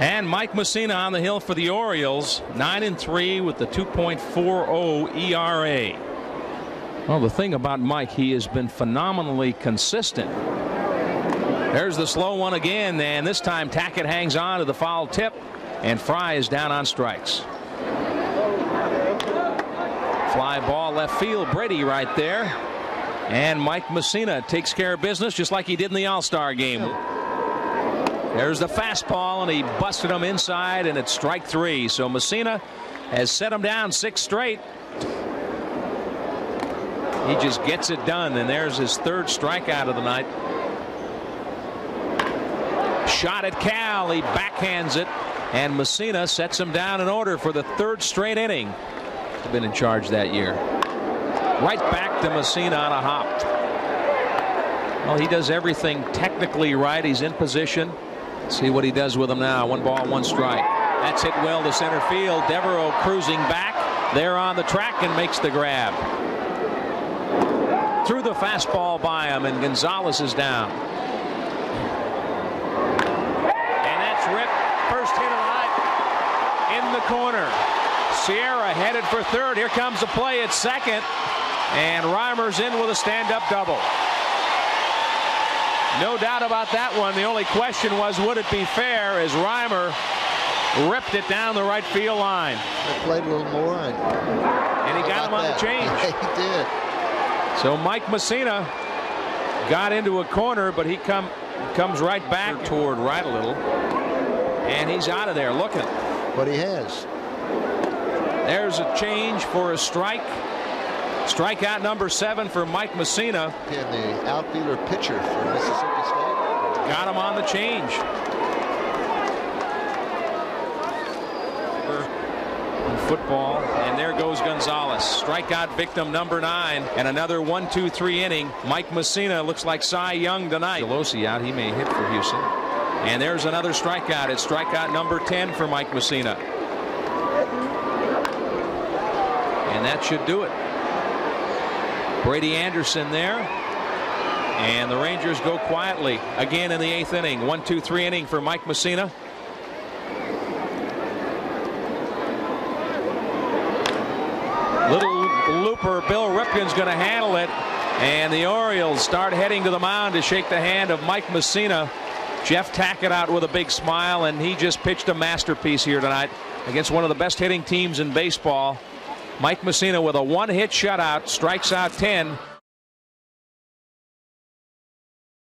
And Mike Mussina on the hill for the Orioles, 9 and 3 with the 2.40 ERA. Well, the thing about Mike, he has been phenomenally consistent. There's the slow one again, and this time Tackett hangs on to the foul tip, and Frye is down on strikes. Fly ball left field, Brady right there. And Mike Mussina takes care of business just like he did in the All Star game. There's the fastball, and he busted him inside, and it's strike three. So Mussina has set him down six straight. He just gets it done, and there's his third strikeout of the night. Shot at Cal, he backhands it, and Mussina sets him down in order for the third straight inning. Been in charge that year. Right back to Mussina on a hop. Well, he does everything technically right. He's in position. See what he does with him now. One ball, one strike. That's hit well to center field. Devereaux cruising back there on the track and makes the grab. Threw the fastball by him, and Gonzalez is down. And that's Rip. First hit night in the corner. Sierra headed for third. Here comes the play at second. And Reimer's in with a stand-up double. No doubt about that one. The only question was, would it be fair as Reimer ripped it down the right field line. They played a little more. And, and he got him on that? the change. Yeah, he did. So Mike Mussina got into a corner, but he come comes right back toward right a little. And he's out of there looking. But he has. There's a change for a strike. Strikeout number seven for Mike Mussina. And the outfielder pitcher for Mississippi State. Got him on the change. football and there goes Gonzalez. Strikeout victim number nine. And another one two three inning. Mike Mussina looks like Cy Young tonight. Gelosi out he may hit for Houston. And there's another strikeout. It's strikeout number 10 for Mike Mussina and that should do it Brady Anderson there and the Rangers go quietly again in the eighth inning one two three inning for Mike Mussina Little looper Bill Ripken's going to handle it. And the Orioles start heading to the mound to shake the hand of Mike Mussina. Jeff Tackett out with a big smile, and he just pitched a masterpiece here tonight against one of the best hitting teams in baseball. Mike Mussina with a one hit shutout, strikes out 10,